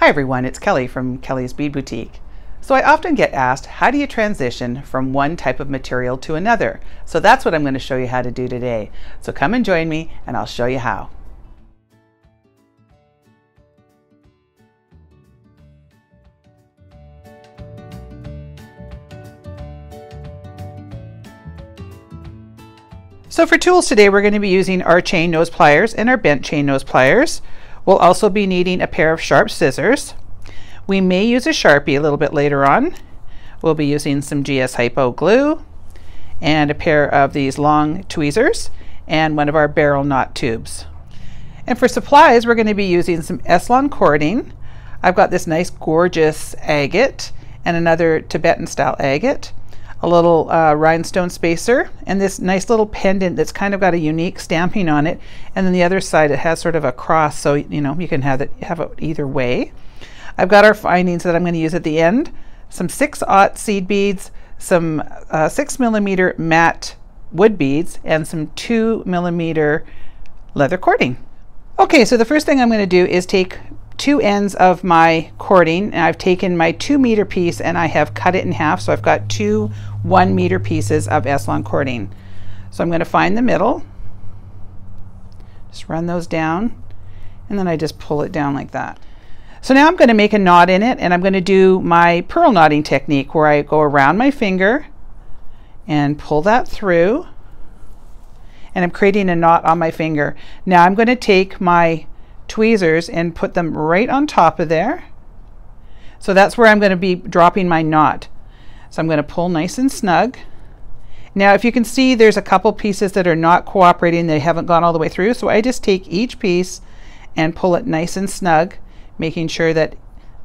Hi everyone, it's Kellie from Kellie's Bead Boutique. So I often get asked, how do you transition from one type of material to another? So that's what I'm going to show you how to do today. So come and join me and I'll show you how. So for tools today, we're going to be using our chain nose pliers and our bent chain nose pliers. We'll also be needing a pair of sharp scissors. We may use a Sharpie a little bit later on. We'll be using some GS Hypo glue and a pair of these long tweezers and one of our barrel knot tubes. And for supplies, we're going to be using some S-Lon cording. I've got this nice gorgeous agate and another Tibetan style agate a little uh, rhinestone spacer and this nice little pendant that's kind of got a unique stamping on it. And then the other side it has sort of a cross so you know you can have it have it either way. I've got our findings that I'm going to use at the end. Some 6-aught seed beads some uh, 6 millimeter matte wood beads and some 2 millimeter leather cording. Okay so the first thing I'm going to do is take two ends of my cording and I've taken my two meter piece and I have cut it in half so I've got two one meter pieces of S-Lon cording. So I'm going to find the middle just run those down and then I just pull it down like that. So now I'm going to make a knot in it and I'm going to do my pearl knotting technique where I go around my finger and pull that through and I'm creating a knot on my finger. Now I'm going to take my tweezers and put them right on top of there. So that's where I'm going to be dropping my knot. So I'm going to pull nice and snug. Now if you can see there's a couple pieces that are not cooperating, they haven't gone all the way through, so I just take each piece and pull it nice and snug, making sure that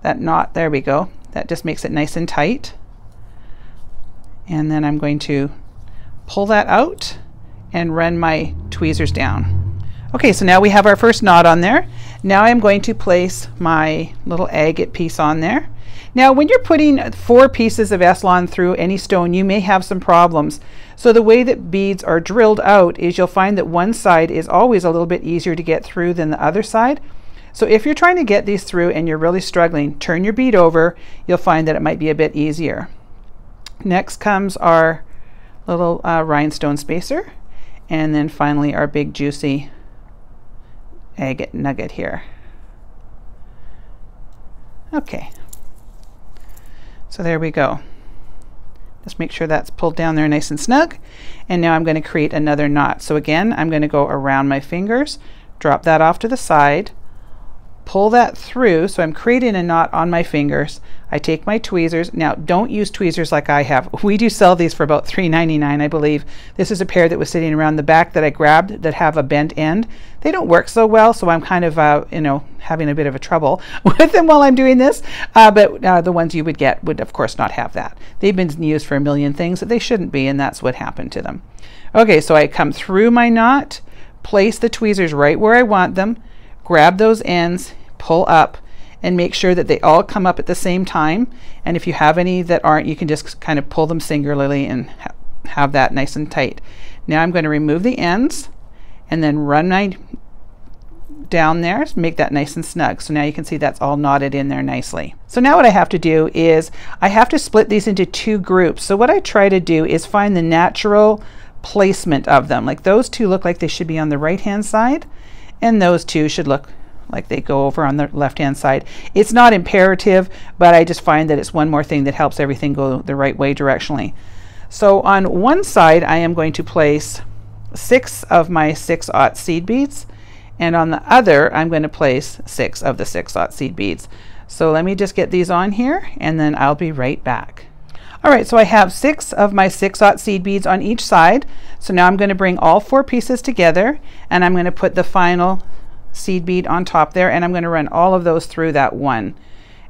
that knot, there we go, that just makes it nice and tight. And then I'm going to pull that out and run my tweezers down. Okay, so now we have our first knot on there. Now I'm going to place my little agate piece on there. Now when you're putting four pieces of S-Lon through any stone, you may have some problems. So the way that beads are drilled out is you'll find that one side is always a little bit easier to get through than the other side. So if you're trying to get these through and you're really struggling, turn your bead over. You'll find that it might be a bit easier. Next comes our little uh, rhinestone spacer. And then finally our big juicy agate nugget here. Okay. So there we go. Just make sure that's pulled down there nice and snug. And now I'm going to create another knot. So again, I'm going to go around my fingers, drop that off to the side, pull that through. So I'm creating a knot on my fingers. I take my tweezers. Now, don't use tweezers like I have. We do sell these for about $3.99, I believe. This is a pair that was sitting around the back that I grabbed that have a bent end. They don't work so well, so I'm kind of, uh, you know, having a bit of a trouble with them while I'm doing this. Uh, but uh, the ones you would get would, of course, not have that. They've been used for a million things that they shouldn't be, and that's what happened to them. Okay, so I come through my knot, place the tweezers right where I want them, grab those ends, pull up, and make sure that they all come up at the same time. And if you have any that aren't, you can just kind of pull them singularly and ha have that nice and tight. Now I'm going to remove the ends and then run my down there, make that nice and snug. So now you can see that's all knotted in there nicely. So now what I have to do is I have to split these into two groups. So what I try to do is find the natural placement of them. Like those two look like they should be on the right hand side and those two should look like they go over on the left hand side. It's not imperative, but I just find that it's one more thing that helps everything go the right way directionally. So on one side, I am going to place six of my 6-aught seed beads, and on the other, I'm going to place six of the 6-aught seed beads. So let me just get these on here, and then I'll be right back. All right, so I have six of my 6-aught seed beads on each side. So now I'm going to bring all four pieces together, and I'm going to put the final seed bead on top there and I'm going to run all of those through that one.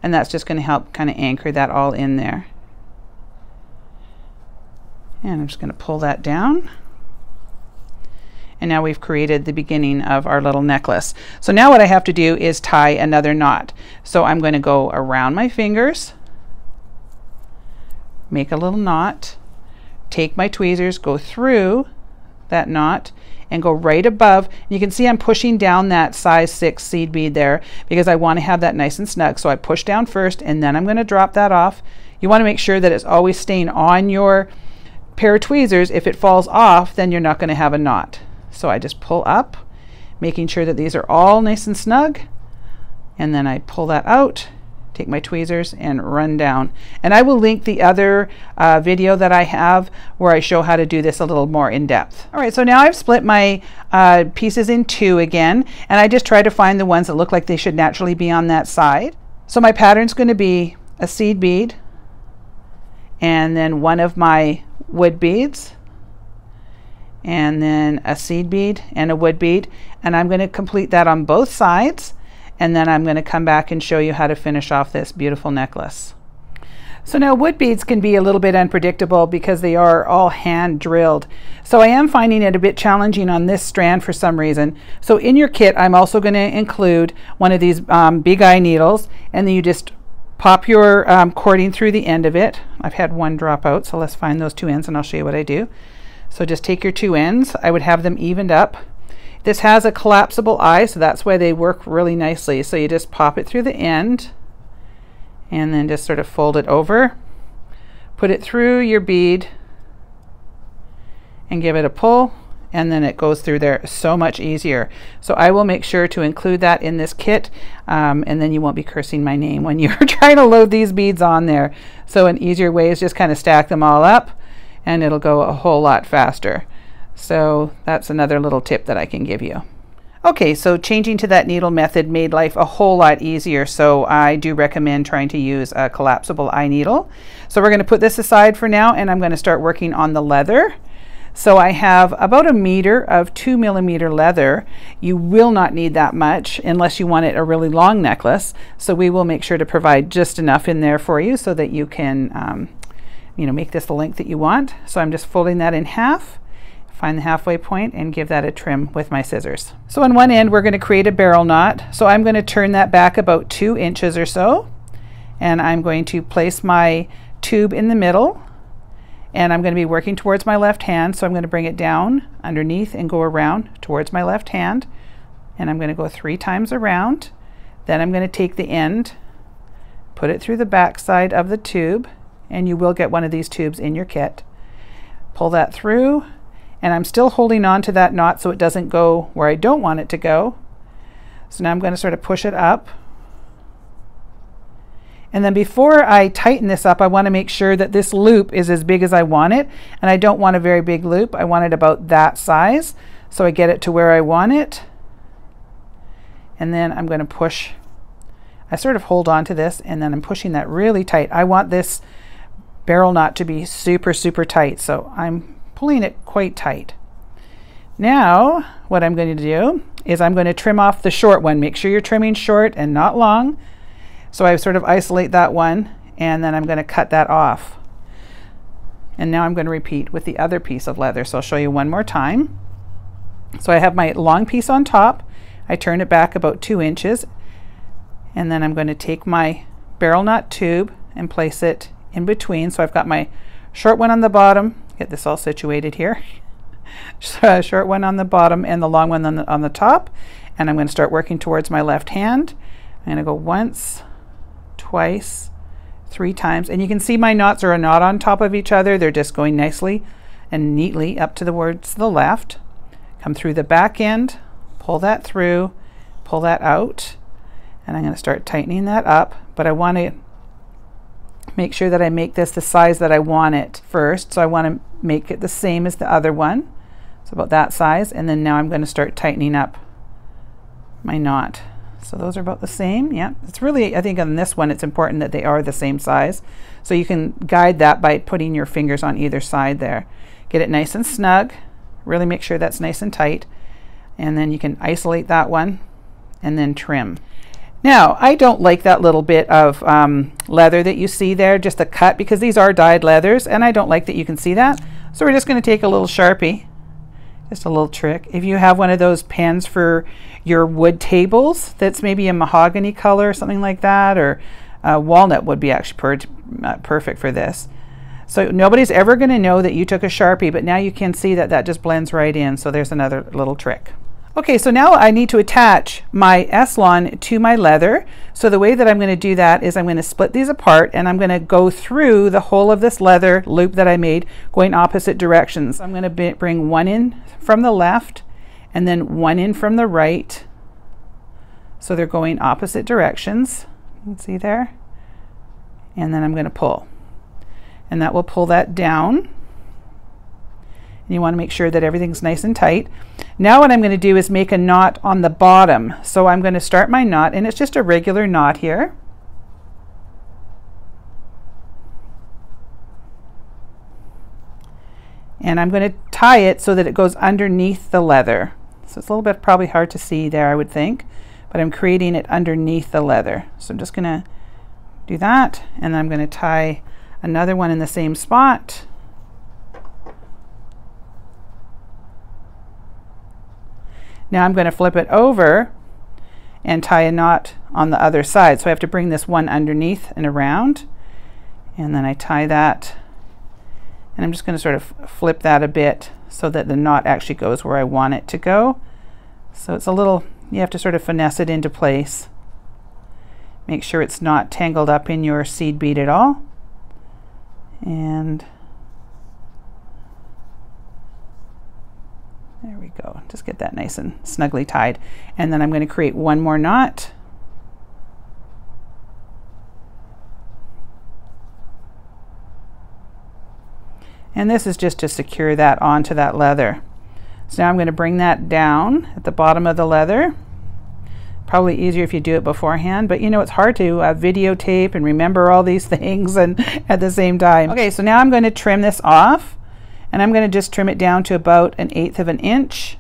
And that's just going to help kind of anchor that all in there. And I'm just going to pull that down. And now we've created the beginning of our little necklace. So now what I have to do is tie another knot. So I'm going to go around my fingers make a little knot take my tweezers go through that knot and go right above. You can see I'm pushing down that size 6 seed bead there because I want to have that nice and snug. So I push down first and then I'm going to drop that off. You want to make sure that it's always staying on your pair of tweezers. If it falls off, then you're not going to have a knot. So I just pull up, making sure that these are all nice and snug. And then I pull that out take my tweezers and run down. And I will link the other uh, video that I have where I show how to do this a little more in depth. All right, so now I've split my uh, pieces in two again, and I just try to find the ones that look like they should naturally be on that side. So my pattern's going to be a seed bead, and then one of my wood beads, and then a seed bead and a wood bead, and I'm going to complete that on both sides and then I'm going to come back and show you how to finish off this beautiful necklace. So now wood beads can be a little bit unpredictable because they are all hand drilled. So I am finding it a bit challenging on this strand for some reason. So in your kit, I'm also going to include one of these um, big eye needles and then you just pop your um, cording through the end of it. I've had one drop out, so let's find those two ends and I'll show you what I do. So just take your two ends. I would have them evened up this has a collapsible eye, so that's why they work really nicely. So you just pop it through the end and then just sort of fold it over. Put it through your bead and give it a pull and then it goes through there so much easier. So I will make sure to include that in this kit um, and then you won't be cursing my name when you're trying to load these beads on there. So an easier way is just kind of stack them all up and it'll go a whole lot faster. So that's another little tip that I can give you. Okay, so changing to that needle method made life a whole lot easier, so I do recommend trying to use a collapsible eye needle. So we're going to put this aside for now, and I'm going to start working on the leather. So I have about a meter of two millimeter leather. You will not need that much unless you want it a really long necklace. So we will make sure to provide just enough in there for you so that you can, um, you know, make this the length that you want. So I'm just folding that in half find the halfway point and give that a trim with my scissors. So on one end we're going to create a barrel knot. So I'm going to turn that back about two inches or so and I'm going to place my tube in the middle and I'm going to be working towards my left hand so I'm going to bring it down underneath and go around towards my left hand and I'm going to go three times around then I'm going to take the end put it through the back side of the tube and you will get one of these tubes in your kit pull that through and I'm still holding on to that knot so it doesn't go where I don't want it to go. So now I'm going to sort of push it up. And then before I tighten this up, I want to make sure that this loop is as big as I want it. And I don't want a very big loop. I want it about that size. So I get it to where I want it. And then I'm going to push. I sort of hold on to this and then I'm pushing that really tight. I want this barrel knot to be super, super tight. So I'm pulling it quite tight. Now, what I'm going to do is I'm going to trim off the short one. Make sure you're trimming short and not long. So I sort of isolate that one and then I'm going to cut that off. And now I'm going to repeat with the other piece of leather. So I'll show you one more time. So I have my long piece on top. I turn it back about two inches and then I'm going to take my barrel knot tube and place it in between. So I've got my short one on the bottom get this all situated here. so a short one on the bottom and the long one on the, on the top. And I'm going to start working towards my left hand. I'm going to go once, twice, three times. And you can see my knots are not on top of each other. They're just going nicely and neatly up to the words to the left. Come through the back end, pull that through, pull that out. And I'm going to start tightening that up. But I want to make sure that I make this the size that I want it first. So I want to make it the same as the other one. So about that size. And then now I'm going to start tightening up my knot. So those are about the same. Yeah, it's really, I think on this one, it's important that they are the same size. So you can guide that by putting your fingers on either side there. Get it nice and snug. Really make sure that's nice and tight. And then you can isolate that one and then trim. Now, I don't like that little bit of um, leather that you see there, just a cut, because these are dyed leathers, and I don't like that you can see that. So we're just going to take a little Sharpie, just a little trick. If you have one of those pens for your wood tables that's maybe a mahogany color or something like that, or uh, walnut would be actually per uh, perfect for this. So nobody's ever going to know that you took a Sharpie, but now you can see that that just blends right in. So there's another little trick. Okay, so now I need to attach my S-Lon to my leather. So the way that I'm going to do that is I'm going to split these apart and I'm going to go through the whole of this leather loop that I made going opposite directions. I'm going to bring one in from the left and then one in from the right. So they're going opposite directions. You can see there. And then I'm going to pull. And that will pull that down and you want to make sure that everything's nice and tight. Now what I'm going to do is make a knot on the bottom. So I'm going to start my knot and it's just a regular knot here. And I'm going to tie it so that it goes underneath the leather. So it's a little bit probably hard to see there I would think, but I'm creating it underneath the leather. So I'm just going to do that and I'm going to tie another one in the same spot. Now I'm going to flip it over and tie a knot on the other side. So I have to bring this one underneath and around. And then I tie that. And I'm just going to sort of flip that a bit so that the knot actually goes where I want it to go. So it's a little, you have to sort of finesse it into place. Make sure it's not tangled up in your seed bead at all. And There we go. Just get that nice and snugly tied. And then I'm going to create one more knot. And this is just to secure that onto that leather. So now I'm going to bring that down at the bottom of the leather. Probably easier if you do it beforehand, but you know it's hard to uh, videotape and remember all these things and at the same time. Okay, so now I'm going to trim this off and I'm going to just trim it down to about an eighth of an inch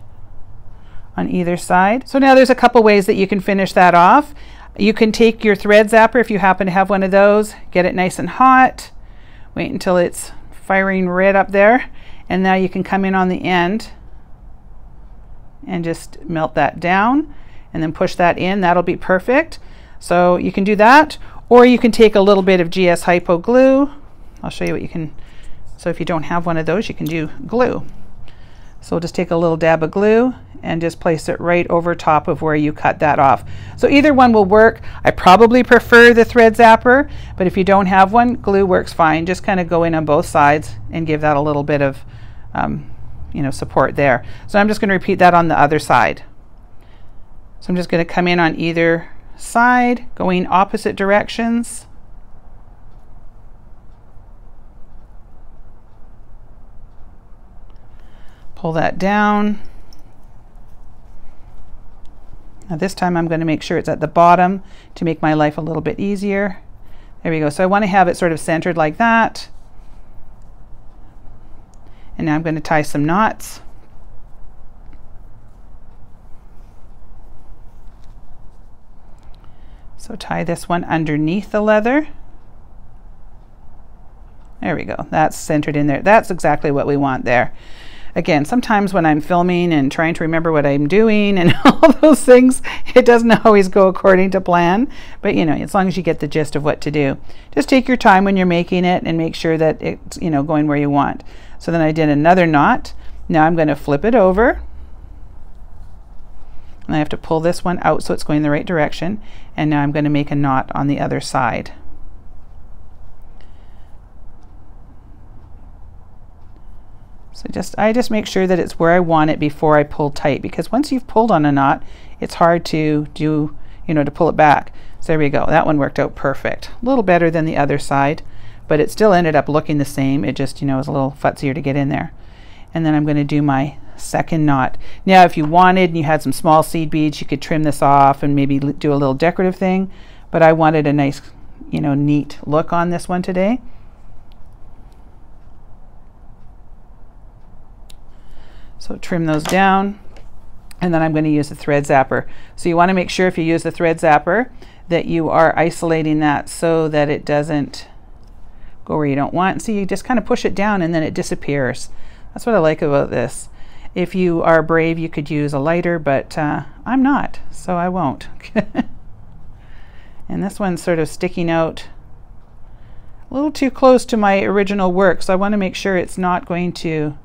on either side. So now there's a couple ways that you can finish that off. You can take your thread zapper if you happen to have one of those, get it nice and hot, wait until it's firing red up there, and now you can come in on the end and just melt that down and then push that in. That'll be perfect. So you can do that, or you can take a little bit of GS Hypo glue. I'll show you what you can so if you don't have one of those, you can do glue. So we'll just take a little dab of glue and just place it right over top of where you cut that off. So either one will work. I probably prefer the thread zapper, but if you don't have one, glue works fine. Just kind of go in on both sides and give that a little bit of um, you know, support there. So I'm just going to repeat that on the other side. So I'm just going to come in on either side, going opposite directions. Pull that down. Now this time I'm going to make sure it's at the bottom to make my life a little bit easier. There we go. So I want to have it sort of centered like that. And now I'm going to tie some knots. So tie this one underneath the leather. There we go. That's centered in there. That's exactly what we want there again, sometimes when I'm filming and trying to remember what I'm doing and all those things, it doesn't always go according to plan. But you know, as long as you get the gist of what to do, just take your time when you're making it and make sure that it's you know going where you want. So then I did another knot. Now I'm going to flip it over. And I have to pull this one out so it's going the right direction. And now I'm going to make a knot on the other side. So just I just make sure that it's where I want it before I pull tight because once you've pulled on a knot, it's hard to do, you know, to pull it back. So there we go. That one worked out perfect. A little better than the other side, but it still ended up looking the same. It just, you know, was a little futzier to get in there. And then I'm going to do my second knot. Now, if you wanted and you had some small seed beads, you could trim this off and maybe do a little decorative thing, but I wanted a nice, you know, neat look on this one today. So trim those down and then I'm going to use the thread zapper. So you want to make sure if you use the thread zapper that you are isolating that so that it doesn't go where you don't want. So you just kind of push it down and then it disappears. That's what I like about this. If you are brave, you could use a lighter, but uh, I'm not, so I won't. and this one's sort of sticking out a little too close to my original work, so I want to make sure it's not going to,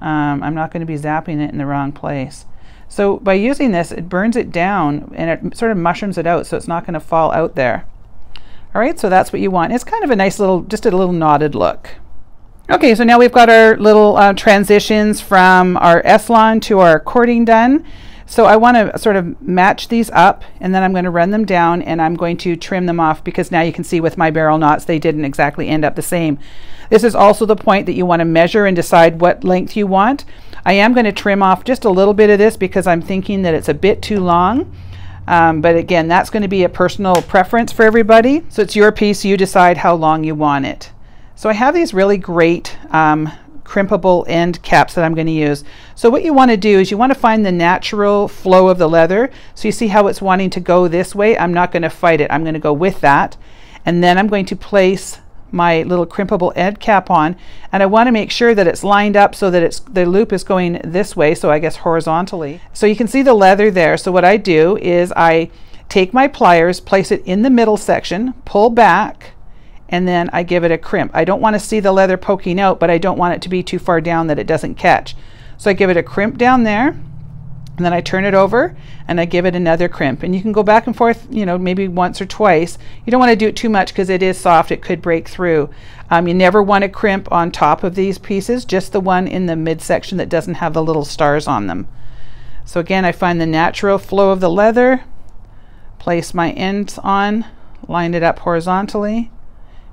um, I'm not going to be zapping it in the wrong place. So by using this, it burns it down and it sort of mushrooms it out so it's not going to fall out there. All right, so that's what you want. It's kind of a nice little, just a little knotted look. Okay, so now we've got our little uh, transitions from our S-Lon to our cording done. So I want to sort of match these up and then I'm going to run them down and I'm going to trim them off because now you can see with my barrel knots they didn't exactly end up the same. This is also the point that you want to measure and decide what length you want. I am going to trim off just a little bit of this because I'm thinking that it's a bit too long. Um, but again, that's going to be a personal preference for everybody. So it's your piece, you decide how long you want it. So I have these really great um, crimpable end caps that I'm going to use. So what you want to do is you want to find the natural flow of the leather. So you see how it's wanting to go this way? I'm not going to fight it. I'm going to go with that. And then I'm going to place my little crimpable end cap on and I want to make sure that it's lined up so that it's the loop is going this way so I guess horizontally so you can see the leather there so what I do is I take my pliers place it in the middle section pull back and then I give it a crimp. I don't want to see the leather poking out, but I don't want it to be too far down that it doesn't catch. So I give it a crimp down there, and then I turn it over and I give it another crimp. And you can go back and forth, you know, maybe once or twice. You don't want to do it too much because it is soft, it could break through. Um, you never want to crimp on top of these pieces, just the one in the midsection that doesn't have the little stars on them. So again, I find the natural flow of the leather, place my ends on, line it up horizontally,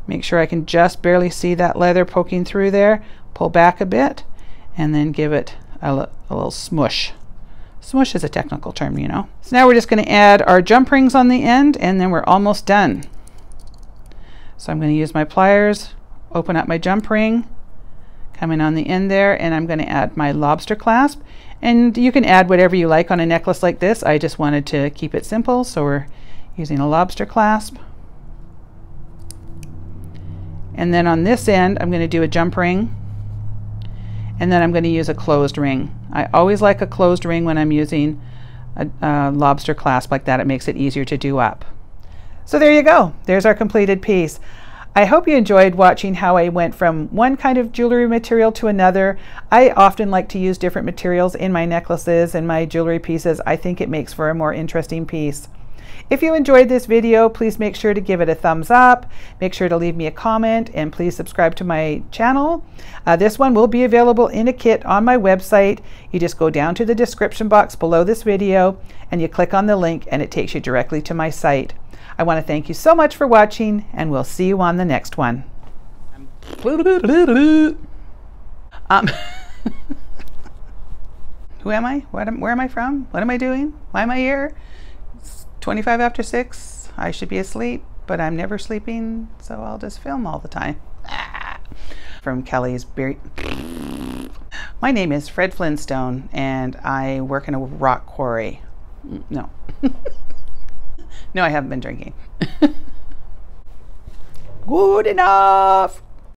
Make sure I can just barely see that leather poking through there. Pull back a bit and then give it a, a little smush. Smush is a technical term, you know. So now we're just going to add our jump rings on the end and then we're almost done. So I'm going to use my pliers, open up my jump ring, coming on the end there, and I'm going to add my lobster clasp. And you can add whatever you like on a necklace like this. I just wanted to keep it simple, so we're using a lobster clasp. And then on this end, I'm going to do a jump ring. And then I'm going to use a closed ring. I always like a closed ring when I'm using a, a lobster clasp like that. It makes it easier to do up. So there you go. There's our completed piece. I hope you enjoyed watching how I went from one kind of jewelry material to another. I often like to use different materials in my necklaces and my jewelry pieces. I think it makes for a more interesting piece. If you enjoyed this video, please make sure to give it a thumbs up. Make sure to leave me a comment and please subscribe to my channel. Uh, this one will be available in a kit on my website. You just go down to the description box below this video and you click on the link and it takes you directly to my site. I want to thank you so much for watching and we'll see you on the next one. Um, who am I? Am, where am I from? What am I doing? Why am I here? 25 after 6, I should be asleep, but I'm never sleeping, so I'll just film all the time. Ah. From Kellie's Berry. My name is Fred Flintstone, and I work in a rock quarry. No. no, I haven't been drinking. Good enough!